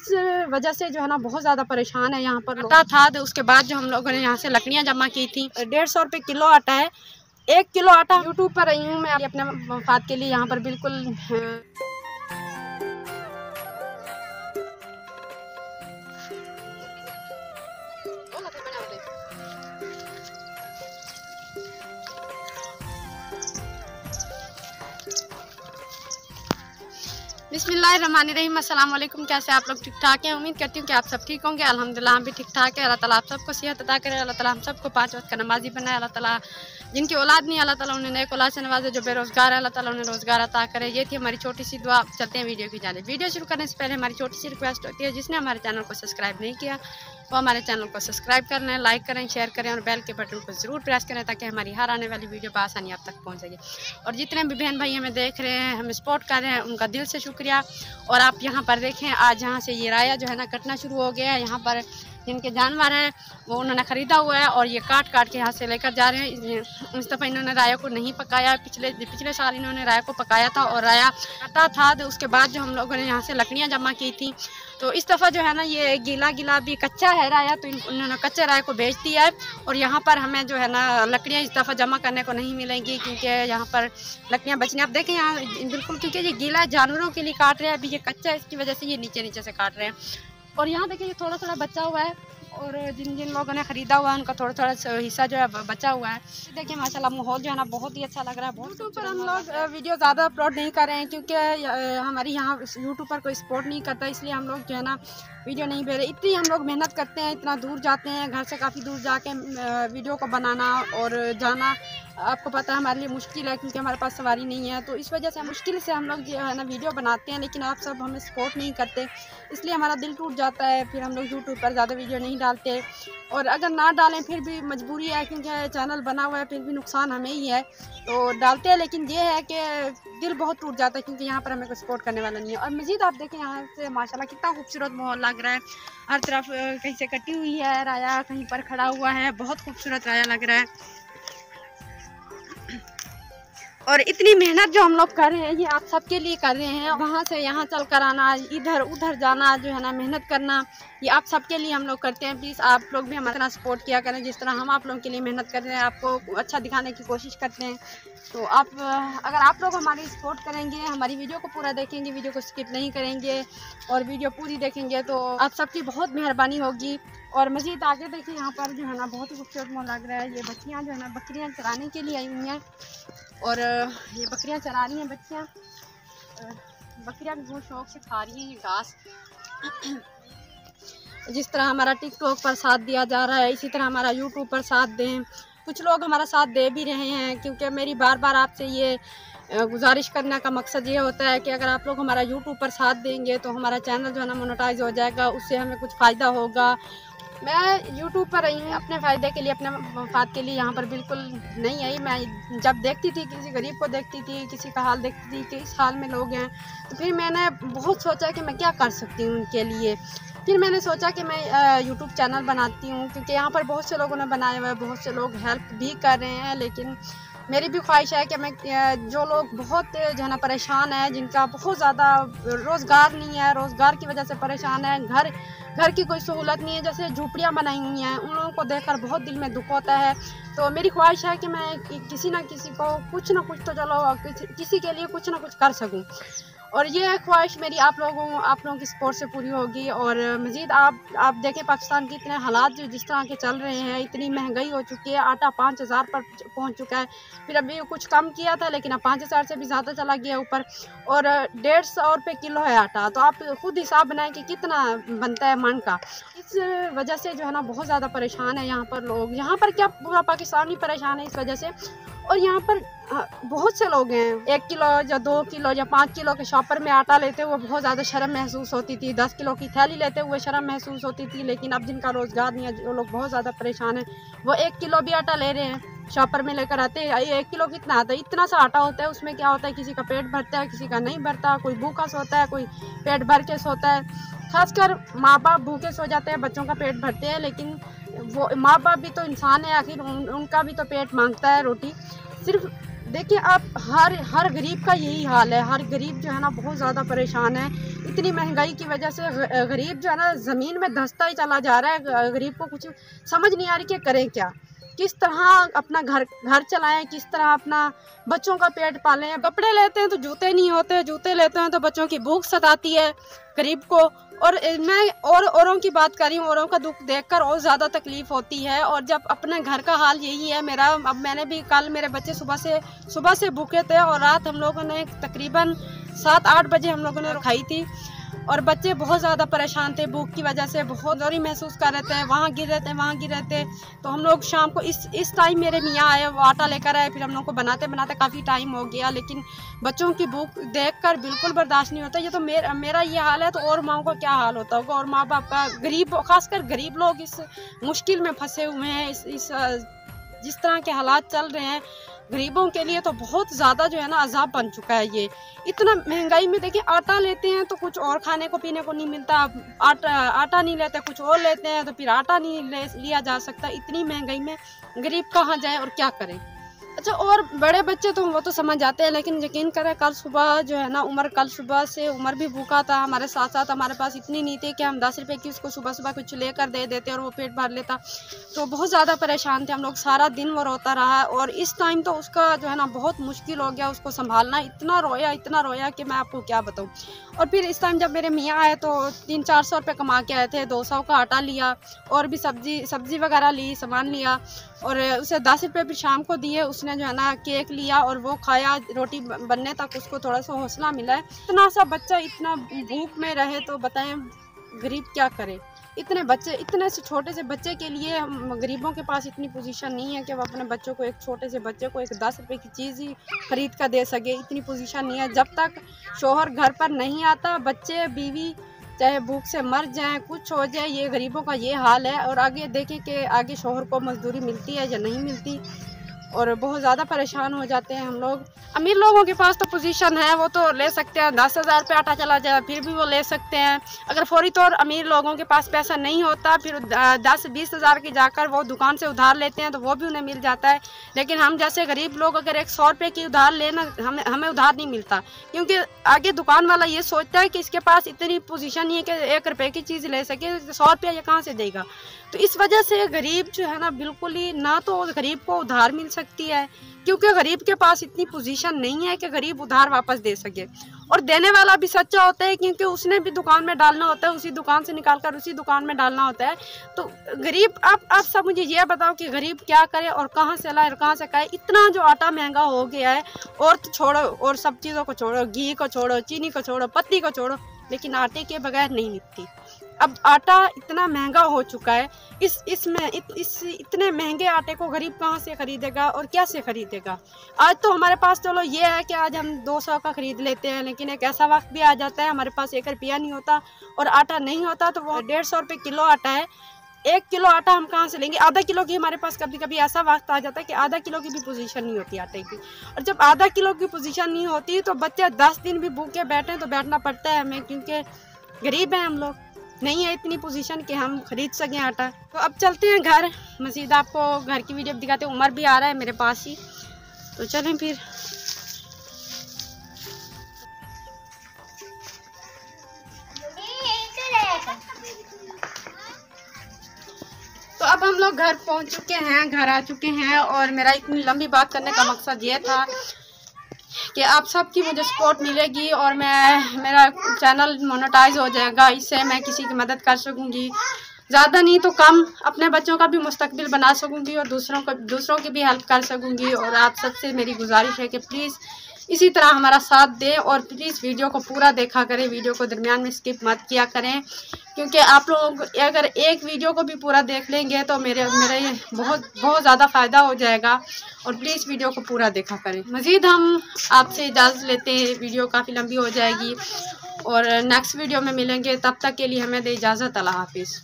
इस वजह से जो है ना बहुत ज़्यादा परेशान है यहाँ पर आटा था तो उसके बाद जो हम लोगों ने यहाँ से लकड़ियाँ जमा की थी। डेढ़ सौ रुपये किलो आटा है। एक किलो आटा। यूट्यूब पर रही हूँ मैं अपने मफाद के लिए यहाँ पर बिल्कुल बिस्मिल्लाहिर्रहमानिर्रहीम। अस्सलाम वालेकुम कैसे आप लोग? ठीक ठाक हैं? उम्मीद करती हूँ कि आप सब ठीक होंगे। अल्हम्दुलिल्लाह, हम भी ठीक ठाक है। अल्लाह ताला आप सबको सेहत अदा करे, अल्लाह ताला हम सबको पाँच वक्त का नमाजी बनाए। अल्लाह ताला जिनकी औलाद नहीं, अल्लाह ताला उन्हें नए औलाद से नवाजे, जो बेरोजगार है, अल्लाह ताला उन्हें रोज़गार अता करे। ये थी हमारी छोटी सी दुआ। चलते हैं वीडियो की जाने वीडियो शुरू करने से पहले हमारी छोटी सी रिक्वेस्ट होती है, जिसने हमारे चैनल को सब्सक्राइब नहीं किया वो हमारे चैनल को सब्सक्राइब कर लें, लाइक करें शेयर करें और बेल के बटन को ज़रूर प्रेस करें ताकि हमारी हर आने वाली वीडियो बसानी आप तक पहुँच सके। और जितने भी बहन भाई हमें देख रहे हैं, हमें सपोर्ट कर रहे हैं, उनका दिल से शुक्रिया। और आप यहाँ पर देखें, आज यहाँ से ये राया जो है ना, कटना शुरू हो गया है। यहाँ पर जिनके जानवर हैं, वो उन्होंने ख़रीदा हुआ है और ये काट काट के यहाँ से लेकर जा रहे हैं। इस दफ़ा इन्होंने राया को नहीं पकाया। पिछले पिछले साल इन्होंने राया को पकाया था और राया कटा था तो उसके बाद जो हम लोगों ने यहाँ से लकड़ियाँ जमा की थी। तो इस दफ़ा जो है ना, ये गीला गीला भी कच्चा है राया तो उन्होंने कच्चे राय को बेच दिया है और यहाँ पर हमें जो है ना, लकड़ियाँ इस दफ़ा जमा करने को नहीं मिलेंगी क्योंकि यहाँ पर लकड़ियाँ बचने आप देखें यहाँ, बिल्कुल क्योंकि ये गीला जानवरों के लिए काट रहे हैं, अभी ये कच्चा है, इसकी वजह से ये नीचे नीचे से काट रहे हैं। और यहाँ देखिए ये थोड़ा थोड़ा बचा हुआ है और जिन जिन लोगों ने ख़रीदा हुआ है उनका थोड़ा थोड़ा हिस्सा जो है बचा हुआ है। देखिए माशाल्लाह माहौल जो है ना बहुत ही अच्छा लग रहा है बहुत यूट्यूब पर हम लोग वीडियो ज़्यादा अपलोड नहीं कर रहे हैं क्योंकि हमारी यहाँ यूट्यूब पर कोई सपोर्ट नहीं करता इसलिए हम लोग जो है ना वीडियो नहीं भेज इतनी हम लोग मेहनत करते हैं, इतना दूर जाते हैं, घर से काफ़ी दूर जाके वीडियो को बनाना और जाना, आपको पता है हमारे लिए मुश्किल है क्योंकि हमारे पास सवारी नहीं है। तो इस वजह से मुश्किल से हम लोग जो है ना वीडियो बनाते हैं, लेकिन आप सब हमें सपोर्ट नहीं करते। इसलिए हमारा दिल टूट जाता है, फिर हम लोग यूट्यूब पर ज़्यादा वीडियो नहीं डालते। और अगर ना डालें, फिर भी मजबूरी है क्योंकि चैनल बना हुआ है, फिर भी नुकसान हमें ही है। तो डालते हैं, लेकिन ये है कि दिल बहुत टूट जाता है क्योंकि यहाँ पर हमें कोई सपोर्ट करने वाला नहीं है। और मज़ीद आप देखें यहाँ से, माशाल्लाह कितना खूबसूरत माहौल लग रहा है। हर तरफ़ कहीं से कटी हुई है, राया कहीं पर खड़ा हुआ है, बहुत खूबसूरत राया लग रहा है। और इतनी मेहनत जो हम लोग कर रहे हैं, ये आप सबके लिए कर रहे हैं। वहाँ से यहाँ चल कर आना, इधर उधर जाना जो है ना, मेहनत करना, ये आप सबके लिए हम लोग करते हैं। प्लीज़ आप लोग भी हमारे सपोर्ट किया करें, जिस तरह हम आप लोगों के लिए मेहनत कर रहे हैं, आपको अच्छा दिखाने की कोशिश करते हैं। तो आप, अगर आप लोग हमारी सपोर्ट करेंगे, हमारी वीडियो को पूरा देखेंगे वीडियो को स्किप नहीं करेंगे, और वीडियो पूरी देखेंगे तो आप सबकी बहुत मेहरबानी होगी। और मज़ीद आगे देखिए, यहाँ पर जो है ना, बहुत ही खूबसूरत मोल लग रहा है। ये बच्चियाँ जो है ना, बकरियाँ चराने के लिए आई हुई हैं। और ये बकरियाँ चरा रही हैं बच्चियाँ। बकरियाँ भी बहुत शौक से खा रही हैं ये घास। जिस तरह हमारा टिकटॉक पर साथ दिया जा रहा है, इसी तरह हमारा यूट्यूब पर साथ दें। कुछ लोग हमारा साथ दे भी रहे हैं, क्योंकि मेरी बार बार आपसे ये गुजारिश करने का मकसद ये होता है कि अगर आप लोग हमारा यूट्यूब पर साथ देंगे तो हमारा चैनल जो है ना मोनेटाइज हो जाएगा, उससे हमें कुछ फ़ायदा होगा। मैं यूट्यूब पर रही हूँ, अपने फ़ायदे के लिए, अपने मफाद के लिए यहाँ पर बिल्कुल नहीं आई। मैं जब देखती थी, किसी गरीब को देखती थी, किसी का हाल देखती थी कि इस हाल में लोग हैं तो फिर मैंने बहुत सोचा कि मैं क्या कर सकती हूँ उनके लिए। फिर मैंने सोचा कि मैं यूट्यूब चैनल बनाती हूँ, क्योंकि यहाँ पर बहुत से लोगों ने बनाया हुआ है, बहुत से लोग हेल्प भी कर रहे हैं, लेकिन मेरी भी ख्वाहिश है कि मैं जो लोग बहुत जो है ना परेशान है, जिनका बहुत ज़्यादा रोज़गार नहीं है, रोज़गार की वजह से परेशान है, घर घर की कोई सहूलत नहीं है, जैसे झूपड़ियाँ बनाई हुई हैं, उन लोगों को देखकर बहुत दिल में दुख होता है। तो मेरी ख्वाहिश है कि मैं किसी ना किसी को कुछ ना कुछ तो चलो किसी के लिए कुछ ना कुछ कर सकूँ। और ये ख्वाहिश मेरी आप लोगों आप लोगों की सपोर्ट से पूरी होगी। और मज़ीद आप आप देखें पाकिस्तान के इतने हालात जो जिस तरह के चल रहे हैं, इतनी महँगाई हो चुकी है, आटा पाँच हज़ार पर पहुँच चुका है। फिर अभी कुछ कम किया था, लेकिन अब पाँच हज़ार से भी ज़्यादा चला गया ऊपर। और डेढ़ सौ रुपये किलो है आटा। तो आप खुद हिसाब बनाएँ कि कितना बनता है मन का। इस वजह से जो है ना, बहुत ज़्यादा परेशान है यहाँ पर लोग। यहाँ पर क्या पूरा पाकिस्तान ही परेशान है इस वजह से। और यहाँ पर बहुत से लोग हैं। एक किलो या दो किलो या पाँच किलो के शॉपर में आटा लेते हुए बहुत ज़्यादा शर्म महसूस होती थी। दस किलो की थैली लेते हुए शर्म महसूस होती थी, लेकिन अब जिनका रोज़गार नहीं है, जो लोग बहुत ज़्यादा परेशान हैं, वो एक किलो भी आटा ले रहे हैं, शॉपर में लेकर आते हैं। एक किलो कितना आता है? इतना सा आटा होता है, उसमें क्या होता है? किसी का पेट भरता है, किसी का नहीं भरता, कोई भूखा सोता है, कोई पेट भर के सोता है। खासकर माँ बाप भूखे सो जाते हैं, बच्चों का पेट भरते हैं, लेकिन वो माँ बाप भी तो इंसान है आखिर उन, उनका भी तो पेट माँगता है रोटी। सिर्फ़ देखिए आप हर हर गरीब का यही हाल है। हर गरीब जो है ना बहुत ज़्यादा परेशान है। इतनी महँगाई की वजह से गरीब जो है ना ज़मीन में धंसता ही चला जा रहा है। गरीब को कुछ समझ नहीं आ रही कि करें क्या? किस तरह अपना घर घर चलाएँ किस तरह अपना बच्चों का पेट पालें। कपड़े लेते हैं तो जूते नहीं होते जूते लेते हैं तो बच्चों की भूख सताती है गरीब को। और मैं और औरों की बात कर रही हूँ, औरों का दुख देखकर और ज़्यादा तकलीफ़ होती है और जब अपने घर का हाल यही है, मेरा, अब मैंने भी कल मेरे बच्चे सुबह से सुबह से भूखे थे और रात हम लोगों ने तकरीबन सात आठ बजे हम लोगों ने खाई थी। और बच्चे बहुत ज़्यादा परेशान थे भूख की वजह से बहुत जोरी महसूस कर रहे थे वहाँ गिर रहे थे वहाँ गिर रहे थे। तो हम लोग शाम को इस इस टाइम मेरे मियाँ आए वो आटा लेकर आए फिर हम लोग को बनाते बनाते काफ़ी टाइम हो गया लेकिन बच्चों की भूख देख कर बिल्कुल बर्दाश्त नहीं होता। ये तो मेरा मेरा ये हाल है तो और माओ का क्या हाल होता होगा? और माँ बाप का गरीब खासकर गरीब लोग इस मुश्किल में फंसे हुए हैं इस, इस जिस तरह के हालात चल रहे हैं गरीबों के लिए तो बहुत ज़्यादा जो है ना अजाब बन चुका है ये। इतना महँगाई में देखिए, आटा लेते हैं तो कुछ और खाने को, पीने को नहीं मिलता। आटा आटा नहीं लेते, कुछ और लेते हैं तो फिर आटा नहीं ले, लिया जा सकता। इतनी महँगाई में गरीब कहाँ जाए और क्या करें? अच्छा और बड़े बच्चे तो वो तो समझ जाते हैं, लेकिन यकीन करें, कल सुबह जो है ना, उमर कल सुबह से उमर भी भूखा था, हमारे साथ साथ हमारे पास इतनी नहीं थी कि हम दस रुपए की उसको सुबह सुबह कुछ लेकर दे देते और वो पेट भर लेता। तो बहुत ज़्यादा परेशान थे हम लोग, सारा दिन वो रोता रहा और इस टाइम तो उसका जो है ना, बहुत मुश्किल हो गया उसको संभालना। इतना रोया इतना रोया कि मैं आपको क्या बताऊँ। और फिर इस टाइम जब मेरे मियाँ आए तो तीन चार सौ रुपये कमा के आए थे, दो सौ का आटा लिया और भी सब्ज़ी सब्ज़ी वगैरह ली, सामान लिया और उसे दस रुपये फिर शाम को दिए उसने जो है ना केक लिया और वो खाया, रोटी बनने तक उसको थोड़ा सा हौसला मिला है। इतना सा बच्चा इतना भूख में रहे तो बताएँ गरीब क्या करे? इतने बच्चे, इतने से छोटे से बच्चे के लिए गरीबों के पास इतनी पोजीशन नहीं है कि वो अपने बच्चों को, एक छोटे से बच्चे को एक दस रुपए की चीज़ ही खरीद कर दे सके। इतनी पोजीशन नहीं है। जब तक शोहर घर पर नहीं आता, बच्चे, बीवी चाहे भूख से मर जाए, कुछ हो जाए, ये गरीबों का ये हाल है। और आगे देखें कि आगे शोहर को मजदूरी मिलती है या नहीं मिलती। और बहुत ज़्यादा परेशान हो जाते हैं हम लोग। अमीर लोगों के पास तो पोजीशन है, वो तो ले सकते हैं। दस हज़ार रुपये आटा चला जाए, फिर भी वो ले सकते हैं। अगर फौरी तौर अमीर लोगों के पास पैसा नहीं होता, फिर दस बीस हज़ार की जाकर वो दुकान से उधार लेते हैं तो वो भी उन्हें मिल जाता है। लेकिन हम जैसे गरीब लोग, अगर एक सौ रुपये की उधार लेना, हमें हमें उधार नहीं मिलता। क्योंकि आगे दुकान वाला ये सोचता है कि इसके पास इतनी पोजिशन नहीं है कि एक रुपये की चीज़ ले सके, सौ रुपया ये कहाँ से देगा? तो इस वजह से गरीब जो है ना, बिल्कुल ही ना तो गरीब को उधार मिल सकती है क्योंकि गरीब के पास इतनी पोजीशन नहीं है कि गरीब उधार वापस दे सके। और देने वाला भी सच्चा होता है क्योंकि उसने भी दुकान में डालना होता है, उसी दुकान से निकाल कर उसी दुकान में डालना होता है। तो गरीब आप आप सब मुझे ये बताओ कि गरीब क्या करे और कहाँ से लाए और कहाँ से खाए? इतना जो आटा महँगा हो गया है, और तो छोड़ो, और सब चीज़ों को छोड़ो, घी को छोड़ो, चीनी को छोड़ो, पत्ती को छोड़ो, लेकिन आटे के बगैर नहीं निकती अब आटा इतना महँगा हो चुका है इस इसमें इत, इस इतने महँगे आटे को गरीब कहाँ से खरीदेगा और कैसे खरीदेगा? आज तो हमारे पास चलो ये है कि आज हम दो सौ का खरीद लेते हैं लेकिन एक ऐसा वक्त भी आ जाता है हमारे पास एक रुपया नहीं होता और आटा नहीं होता तो वो डेढ़ सौ रुपये किलो आटा है। एक किलो आटा हम कहाँ से लेंगे? आधा किलो की हमारे पास कभी कभी ऐसा वक्त आ जाता है कि आधा किलो की भी पोजीशन नहीं होती आटे की। और जब आधा किलो की पोजीशन नहीं होती तो बच्चे दस दिन भी भूखे बैठे तो बैठना पड़ता है हमें क्योंकि गरीब हैं हम लोग। नहीं है इतनी पोजीशन कि हम खरीद सकें आटा। तो अब चलते हैं घर। मजीद आपको घर की वीडियो दिखाते उमर भी आ रहा है मेरे पास ही। तो चलें फिर। तो अब हम लोग घर पहुँच चुके हैं, घर आ चुके हैं और मेरा इतनी लंबी बात करने का मकसद ये था कि आप सबकी मुझे सपोर्ट मिलेगी और मैं, मेरा चैनल मोनोटाइज हो जाएगा। इससे मैं किसी की मदद कर सकूँगी। ज़्यादा नहीं तो कम अपने बच्चों का भी मुस्तबिल बना सकूँगी और दूसरों को, दूसरों की भी हेल्प कर सकूँगी। और आप सबसे मेरी गुजारिश है कि प्लीज़ इसी तरह हमारा साथ दें और प्लीज़ वीडियो को पूरा देखा करें वीडियो को दरमियान में स्किप मत किया करें। क्योंकि आप लोग अगर एक वीडियो को भी पूरा देख लेंगे तो मेरे मेरे बहुत बहुत ज़्यादा फ़ायदा हो जाएगा। और प्लीज़ वीडियो को पूरा देखा करें। मज़ीद हम आपसे इजाज़त लेते हैं। वीडियो काफ़ी लंबी हो जाएगी। और नेक्स्ट वीडियो में मिलेंगे। तब तक के लिए हमें दे इजाज़त। अल्लाह हाफिज़।